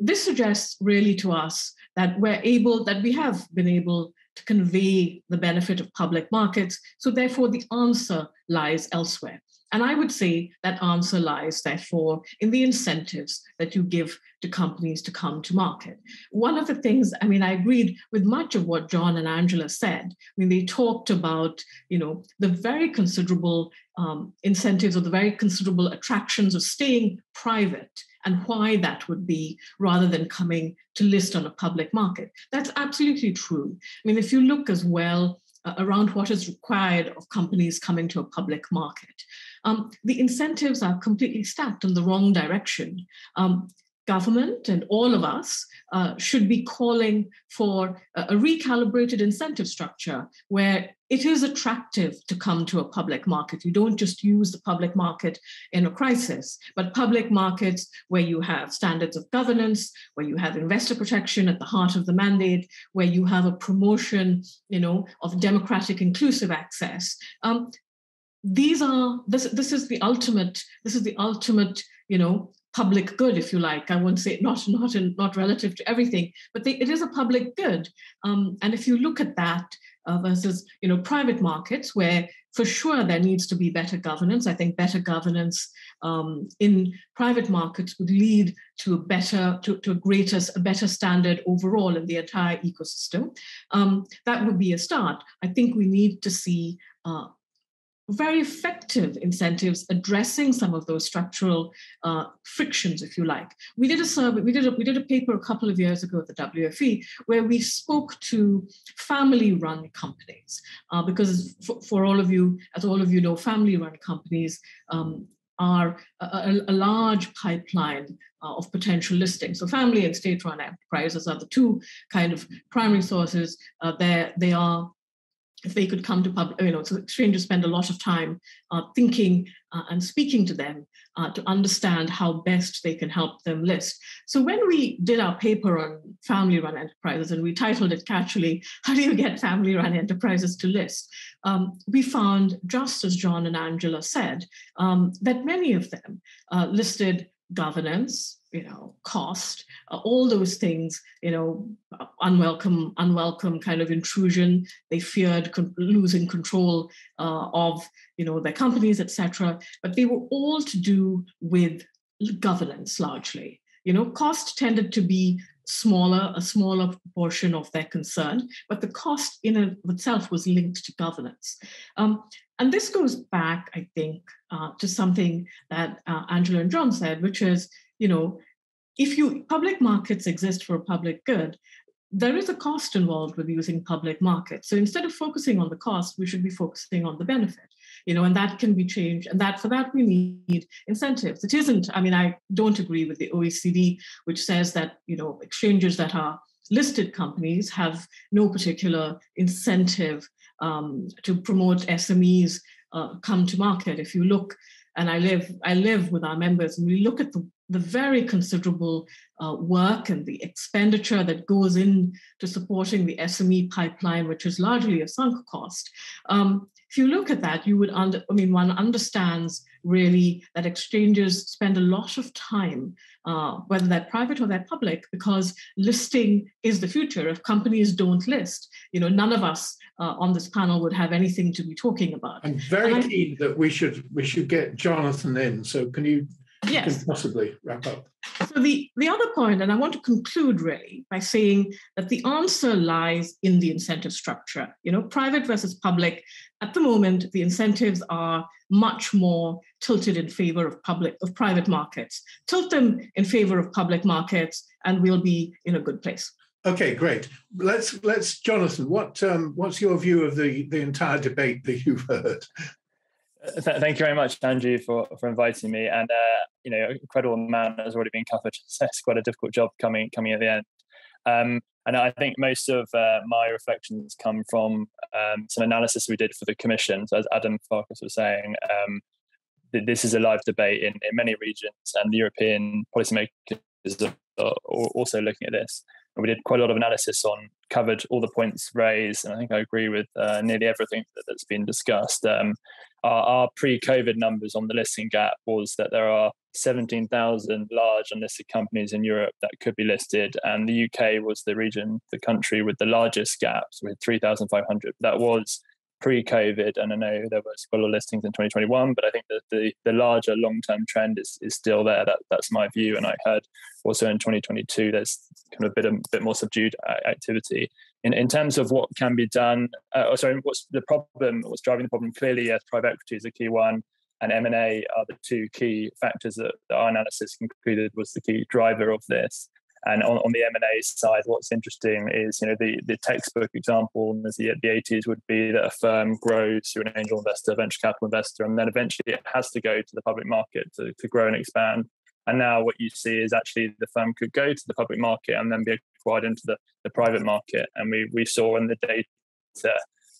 This suggests really to us that we're able, that we have been able to convey the benefit of public markets. So therefore, the answer lies elsewhere. And I would say that answer lies, therefore, in the incentives that you give to companies to come to market. One of the things, I mean, I agreed with much of what John and Angela said. I mean, they talked about, you know, the very considerable um, incentives or the very considerable attractions of staying private and why that would be rather than coming to list on a public market. That's absolutely true. I mean, if you look as well uh, around what is required of companies coming to a public market, um, the incentives are completely stacked in the wrong direction. Um, government and all of us uh, should be calling for a, a, recalibrated incentive structure where it is attractive to come to a public market. You don't just use the public market in a crisis, but public markets where you have standards of governance, where you have investor protection at the heart of the mandate, where you have a promotion, you know, of democratic inclusive access. Um, these are this this is the ultimate this is the ultimate you know public good, if you like. I won't say not not in, not relative to everything, but they, it is a public good. Um, and if you look at that uh, versus you know private markets, where for sure there needs to be better governance. I think better governance um, in private markets would lead to a better to, to a greater a better standard overall in the entire ecosystem. Um, that would be a start. I think we need to see uh, very effective incentives addressing some of those structural uh, frictions, if you like. We did a survey, we did a, we did a paper a couple of years ago at the WFE where we spoke to family-run companies uh, because for, for, all of you, as all of you know, family-run companies um, are a, a large pipeline uh, of potential listings. So family and state-run enterprises are the two kind of primary sources. Uh, they are if they could come to public, you know, so exchanges spend a lot of time uh, thinking uh, and speaking to them uh, to understand how best they can help them list. So when we did our paper on family-run enterprises, and we titled it catchily, "How do you get family-run enterprises to list?" Um, we found, just as John and Angela said, um, that many of them uh, listed governance, you know, cost, uh, all those things, you know, unwelcome, unwelcome kind of intrusion. They feared con- losing control uh, of, you know, their companies, etc. But they were all to do with governance largely. You know, cost tended to be smaller, a smaller proportion of their concern, but the cost in of itself was linked to governance. Um, and this goes back, I think, uh, to something that uh, Angela and John said, which is, you know, if you public markets exist for a public good, there is a cost involved with using public markets. So instead of focusing on the cost, we should be focusing on the benefit. You know, and that can be changed. And that for that we need incentives. It isn't, I mean, I don't agree with the OECD, which says that, you know, exchanges that are listed companies have no particular incentive um, to promote SMEs uh, come to market. If you look, and I live, I live with our members, and we look at the, the very considerable uh, work and the expenditure that goes in to supporting the SME pipeline, which is largely a sunk cost. Um, if you look at that, you would under, I mean, one understands really that exchanges spend a lot of time, uh, whether they're private or they're public, because listing is the future. If companies don't list, you know, none of us uh, on this panel would have anything to be talking about.
I'm very keen that we should we should get Jonathan in. So can you yes. can possibly wrap up?
So the, the other point, and I want to conclude really by saying that the answer lies in the incentive structure. You know, private versus public. At the moment, the incentives are much more tilted in favor of public of private markets. Tilt them in favor of public markets, and we'll be in a good place.
Okay, great. Let's let's Jonathan. What um, what's your view of the the entire debate that you've heard?
Th- thank you very much, Andrew, for, for inviting me. And uh, you know, incredible amount has already been covered. It's quite a difficult job coming coming at the end. Um, and I think most of uh, my reflections come from um, some analysis we did for the commission. So as Adam Farkas was saying, um, th- this is a live debate in, in many regions, and the European policymakers are also looking at this. And we did quite a lot of analysis on, covered all the points raised, and I think I agree with uh, nearly everything that, has been discussed. Um, our, our pre-COVID numbers on the listing gap was that there are 17,000 large unlisted companies in Europe that could be listed, and the UK was the region, the country with the largest gaps, with 3,500. That was pre-COVID, and I know there was a lot of listings in 2021, but I think that the the larger long-term trend is is still there. That that's my view, and I heard also in 2022 there's kind of a bit a bit more subdued activity. In in terms of what can be done, uh, oh, sorry, what's the problem? What's driving the problem? Clearly, yes, private equity is a key one, and M and A are the two key factors that, that our analysis concluded was the key driver of this. And on, on the M&A side, what's interesting is, you know, the, the textbook example in the, the 80s would be that a firm grows through an angel investor, venture capital investor, and then eventually it has to go to the public market to, to grow and expand. And now what you see is actually the firm could go to the public market and then be acquired into the, the private market. And we, we saw in the data,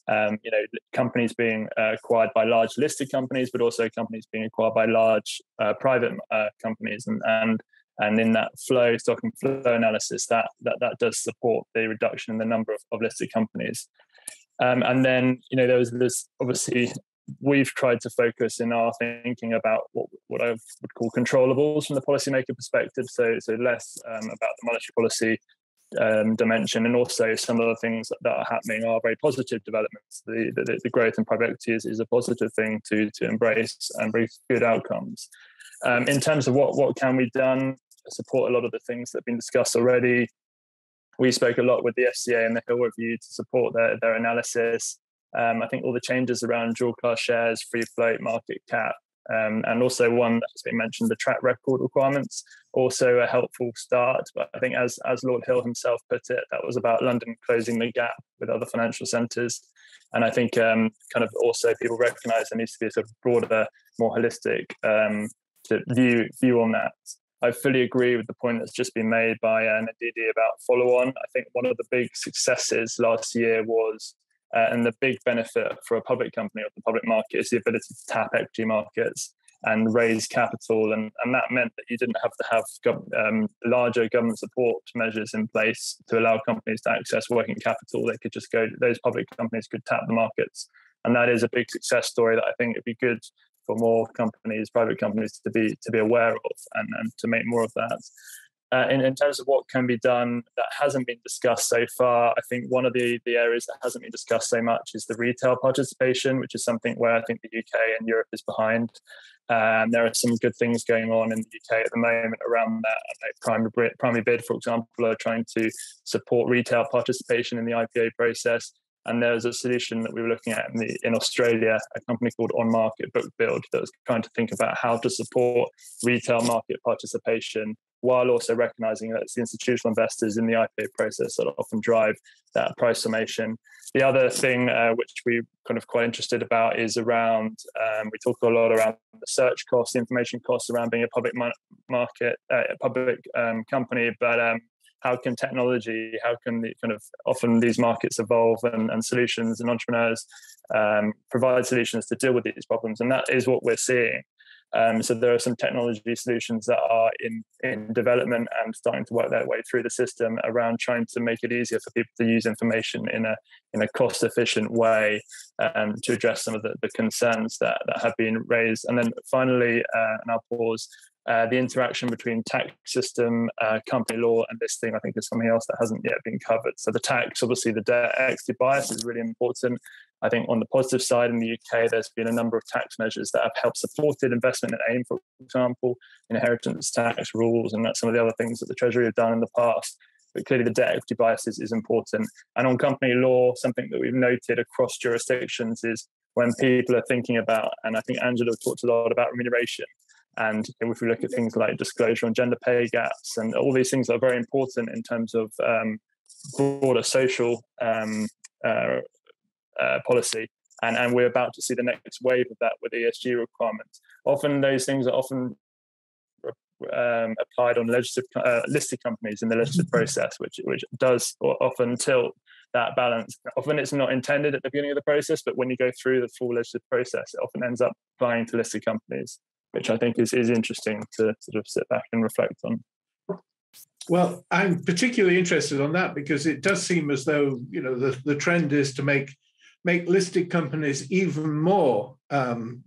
um, you know, companies being uh, acquired by large listed companies, but also companies being acquired by large uh, private uh, companies. And, and and in that flow, stock and flow analysis, that that, that does support the reduction in the number of, of listed companies. Um, and then, you know, there was this obviously we've tried to focus in our thinking about what, what I would call controllables from the policymaker perspective. So, so less um, about the monetary policy um, dimension, and also some of the things that are happening are very positive developments. The, the, the growth in private equity is, is a positive thing to to embrace and bring good outcomes. Um, in terms of what what can we done, support a lot of the things that have been discussed already. We spoke a lot with the FCA and the Hill Review to support their, their analysis. Um, I think all the changes around dual class shares, free float, market cap, Um, and also one that's been mentioned, the track record requirements, also a helpful start. But I think as, as Lord Hill himself put it, that was about London closing the gap with other financial centres. And I think um, kind of also people recognise there needs to be a sort of broader, more holistic um, view view on that. I fully agree with the point that's just been made by uh, Nandini about follow on. I think one of the big successes last year was, uh, and the big benefit for a public company or the public market is the ability to tap equity markets and raise capital. And, and that meant that you didn't have to have gov- um, larger government support measures in place to allow companies to access working capital. They could just go, those public companies could tap the markets. And that is a big success story that I think it'd be good for more companies, private companies, to be to be aware of and, and to make more of that. Uh, in, in terms of what can be done that hasn't been discussed so far, I think one of the, the areas that hasn't been discussed so much is the retail participation, which is something where I think the UK and Europe is behind. Um, there are some good things going on in the UK at the moment around that. Primary, PrimaryBid, for example, are trying to support retail participation in the IPO process. And there's a solution that we were looking at in, the, in Australia, a company called On Market Book Build, that was trying to think about how to support retail market participation while also recognizing that it's the institutional investors in the IPO process that often drive that price summation. The other thing uh, which we kind of quite interested about is around um, we talk a lot around the search costs, the information costs around being a public market, uh, public um, company, but um, how can technology, how can the kind of often these markets evolve and, and solutions and entrepreneurs um, provide solutions to deal with these problems, and that is what we're seeing. Um, so there are some technology solutions that are in in development and starting to work their way through the system around trying to make it easier for people to use information in a in a cost efficient way um, to address some of the, the concerns that, that have been raised. And then finally, uh, and I'll pause. Uh, the interaction between tax system, uh, company law, and this thing, I think, is something else that hasn't yet been covered. So the tax, obviously, the debt equity bias is really important. I think on the positive side in the UK, there's been a number of tax measures that have helped supported investment in AIM, for example, inheritance tax rules, and that's some of the other things that the Treasury have done in the past. But clearly, the debt equity bias is, is important. And on company law, something that we've noted across jurisdictions is when people are thinking about, and I think Angela talked a lot about remuneration, and if we look at things like disclosure on gender pay gaps and all these things are very important in terms of um, broader social um, uh, uh, policy. And, and we're about to see the next wave of that with ESG requirements. Often those things are often um, applied on legislative uh, listed companies in the legislative process, which which does often tilt that balance. Often it's not intended at the beginning of the process, but when you go through the full legislative process, it often ends up applying to listed companies which I think is, is interesting to sort of sit back and reflect on.
Well, I'm particularly interested on that because it does seem as though you know the, the trend is to make make listed companies even more um,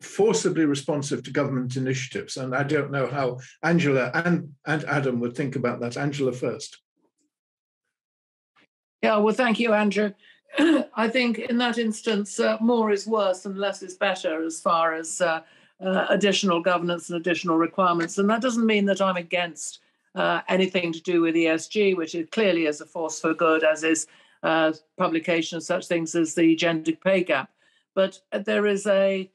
forcibly responsive to government initiatives. And I don't know how Angela and, and Adam would think about that. Angela first.
Yeah, well, thank you, Andrew. I think in that instance, uh, more is worse and less is better as far as uh, uh, additional governance and additional requirements. And that doesn't mean that I'm against uh, anything to do with ESG, which is clearly is a force for good, as is uh, publication of such things as the gender pay gap. But there is a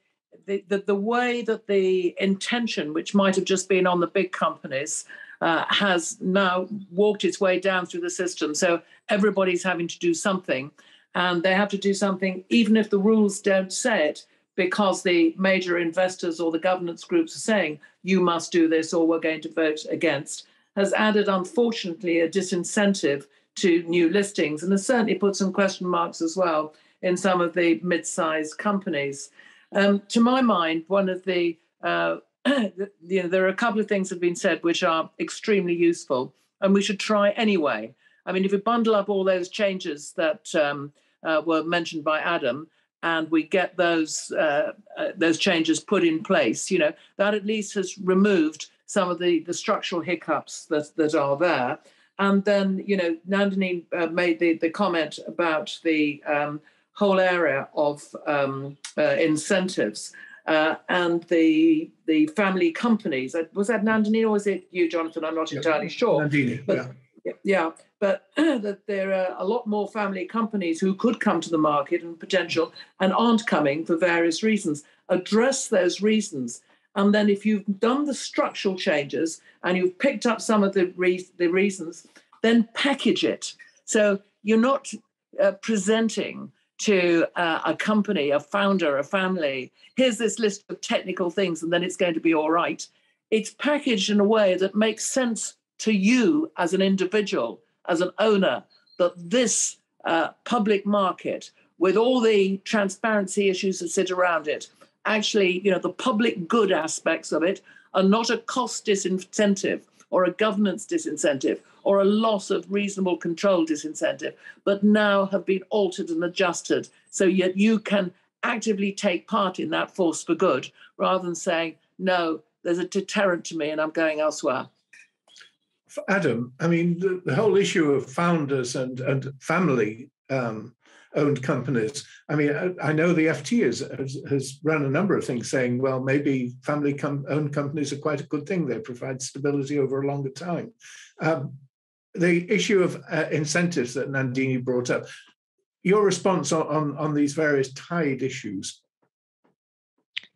the, the, the way that the intention, which might have just been on the big companies, uh, has now walked its way down through the system. So everybody's having to do something and they have to do something even if the rules don't say it because the major investors or the governance groups are saying you must do this or we're going to vote against has added unfortunately a disincentive to new listings and has certainly put some question marks as well in some of the mid-sized companies. Um, to my mind one of the uh, you know there are a couple of things that have been said which are extremely useful and we should try anyway I mean, if we bundle up all those changes that um, uh, were mentioned by Adam, and we get those uh, uh, those changes put in place, you know, that at least has removed some of the the structural hiccups that that are there. And then, you know, Nandini uh, made the the comment about the um, whole area of um, uh, incentives. Uh, and the the family companies. Was that Nandini or was it you, Jonathan? I'm not entirely sure.
Nandini,
but,
yeah
Yeah, but that there are a lot more family companies who could come to the market and potential and aren't coming for various reasons. Address those reasons. And then if you've done the structural changes and you've picked up some of the, re- the reasons, then package it. So you're not uh, presenting to uh, a company, a founder, a family, here's this list of technical things, and then it's going to be all right. It's packaged in a way that makes sense to you as an individual, as an owner, that this uh, public market, with all the transparency issues that sit around it, actually, you know, the public good aspects of it are not a cost disincentive or a governance disincentive or a loss of reasonable control disincentive, but now have been altered and adjusted so yet you can actively take part in that force for good rather than saying, no, there's a deterrent to me and I'm going elsewhere.
Adam, I mean, the, the whole issue of founders and, and family um, owned companies. I mean, I, I know the FT has, has, has, run a number of things saying, well, maybe family com- owned companies are quite a good thing. They provide stability over a longer time. Um, the issue of uh, incentives that Nandini brought up, your response on, on, on these various tied issues.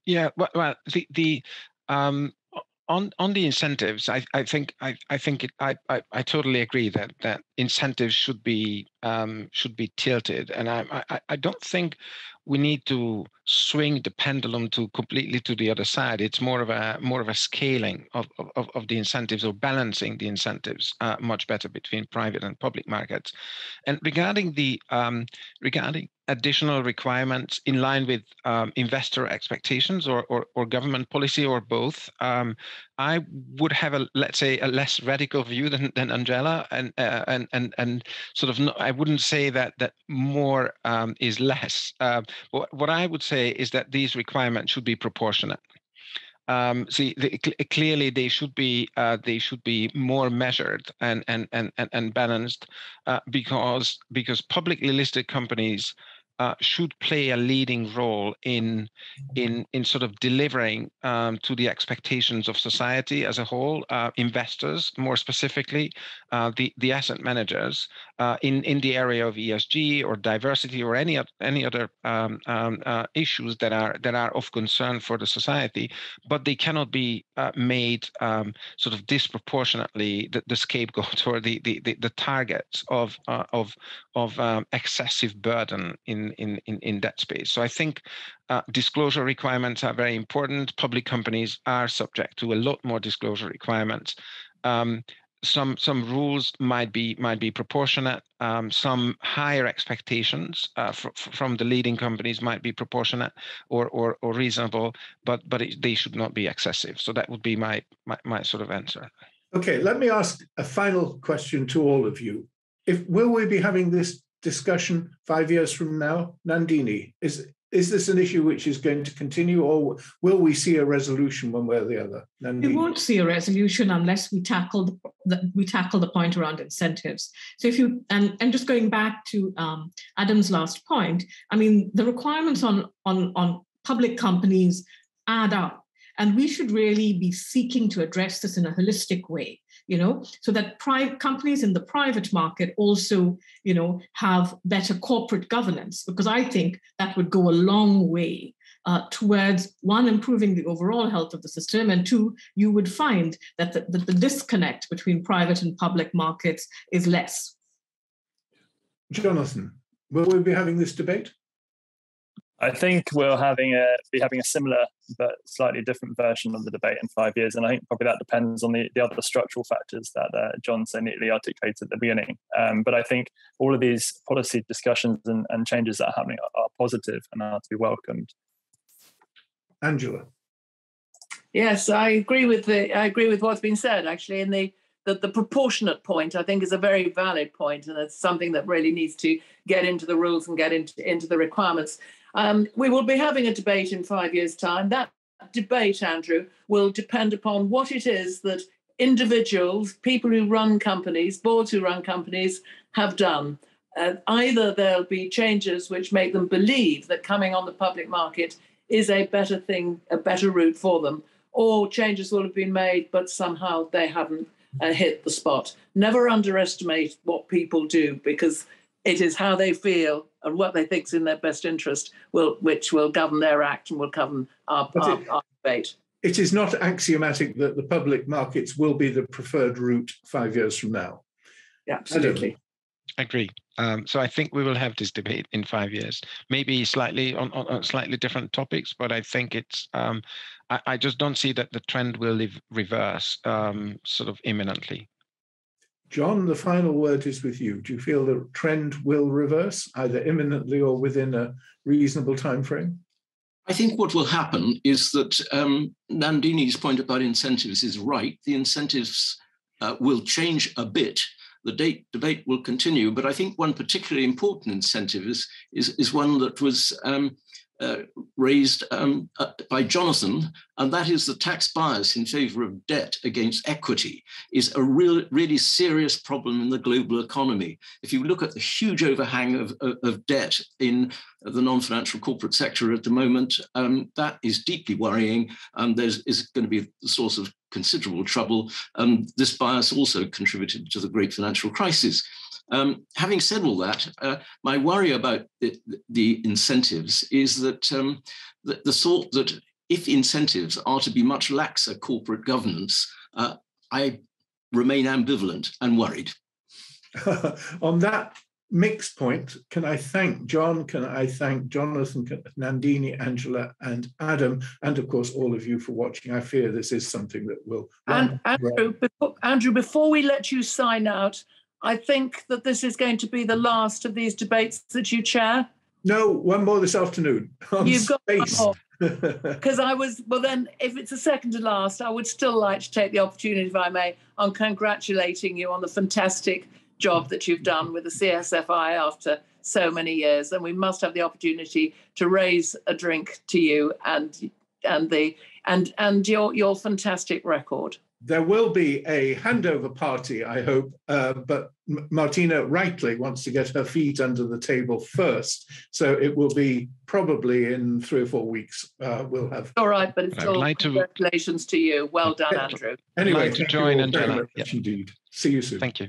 Yeah, well, well the the um, on on the incentives, I, I think I, I think it, I, I, I totally agree that that incentives should be um, should be tilted, and I, I I don't think we need to swing the pendulum to completely to the other side. It's more of a more of a scaling of of, of the incentives or balancing the incentives uh, much better between private and public markets. And regarding the um, regarding additional requirements in line with um, investor expectations or, or, or government policy or both. Um, I would have a let's say a less radical view than, than Angela and uh, and and and sort of no, I wouldn't say that that more um, is less. Uh, what, what I would say is that these requirements should be proportionate. Um, see, the, clearly they should be uh, they should be more measured and and and and, and balanced uh, because because publicly listed companies uh, should play a leading role in in in sort of delivering um, to the expectations of society as a whole, uh, investors more specifically, uh, the the asset managers uh, in in the area of ESG or diversity or any any other um, um, uh, issues that are that are of concern for the society, but they cannot be uh, made um, sort of disproportionately the, the scapegoat or the the the, the targets of of of um, excessive burden in in in in that space. So I think uh, disclosure requirements are very important. Public companies are subject to a lot more disclosure requirements. Um, some some rules might be might be proportionate. Um, some higher expectations uh, fr- from the leading companies might be proportionate or or, or reasonable, but but it, they should not be excessive. So that would be my, my my sort of answer.
Okay, let me ask a final question to all of you. If will we be having this discussion five years from now? Nandini, is is this an issue which is going to continue, or will we see a resolution one way or the other?
Nandini? We won't see a resolution unless we tackle the, we tackle the point around incentives. So if you and and just going back to um, Adam's last point, I mean the requirements on on on public companies add up, and we should really be seeking to address this in a holistic way you know, so that private companies in the private market also, you know, have better corporate governance, because I think that would go a long way uh, towards one, improving the overall health of the system, and two, you would find that the, that the disconnect between private and public markets is less.
Jonathan, will we be having this debate?
I think we're having a be having a similar but slightly different version of the debate in five years, and I think probably that depends on the, the other structural factors that uh, John so neatly articulated at the beginning. Um, but I think all of these policy discussions and, and changes that are happening are, are positive and are to be welcomed.
Angela.
Yes, I agree with the I agree with what's been said actually in the that the proportionate point I think is a very valid point and it's something that really needs to get into the rules and get into into the requirements. Um, we will be having a debate in five years' time. That debate, Andrew, will depend upon what it is that individuals, people who run companies, boards who run companies, have done. Uh, either there'll be changes which make them believe that coming on the public market is a better thing, a better route for them, or changes will have been made, but somehow they haven't uh, hit the spot. Never underestimate what people do because it is how they feel and what they think is in their best interest will, which will govern their act and will govern our, our,
it,
our debate.
It is not axiomatic that the public markets will be the preferred route five years from now.
Yeah, absolutely.
I agree. Um, so I think we will have this debate in five years, maybe slightly on, on, on slightly different topics, but I think it's. Um, I, I, just don't see that the trend will reverse um, sort of imminently.
John, the final word is with you. Do you feel the trend will reverse either imminently or within a reasonable time frame?
I think what will happen is that um, Nandini's point about incentives is right. The incentives uh, will change a bit. The date, debate will continue, but I think one particularly important incentive is, is, is one that was um, uh, raised um, uh, by Jonathan, and that is the tax bias in favor of debt against equity is a real, really serious problem in the global economy. If you look at the huge overhang of, of, of debt in the non-financial corporate sector at the moment, um, that is deeply worrying, and there's is going to be the source of considerable trouble. And this bias also contributed to the great financial crisis. Um, having said all that, uh, my worry about the, the incentives is that um, the, the, thought that if incentives are to be much laxer corporate governance, uh, I remain ambivalent and worried.
On that mixed point, can I thank John? Can I thank Jonathan, Nandini, Angela, and Adam, and of course all of you for watching? I fear this is something that will.
And Andrew, before, Andrew, before we let you sign out, I think that this is going to be the last of these debates that you chair.
No, one more this afternoon.
You've space. got Because I was, well, then, if it's a second to last, I would still like to take the opportunity, if I may, on congratulating you on the fantastic job that you've done with the CSFI after so many years. And we must have the opportunity to raise a drink to you and and the and and your your fantastic record
there will be a handover party, I hope, uh, but Martina rightly wants to get her feet under the table first. So it will be probably in three or four weeks. Uh, we'll have.
All right, but it's still like congratulations to... to you. Well done, Andrew.
Anyway,
like to join and
Yep. indeed. See you soon.
Thank you.